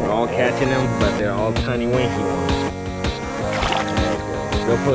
We're all catching them, but they're all tiny winky ones. Go put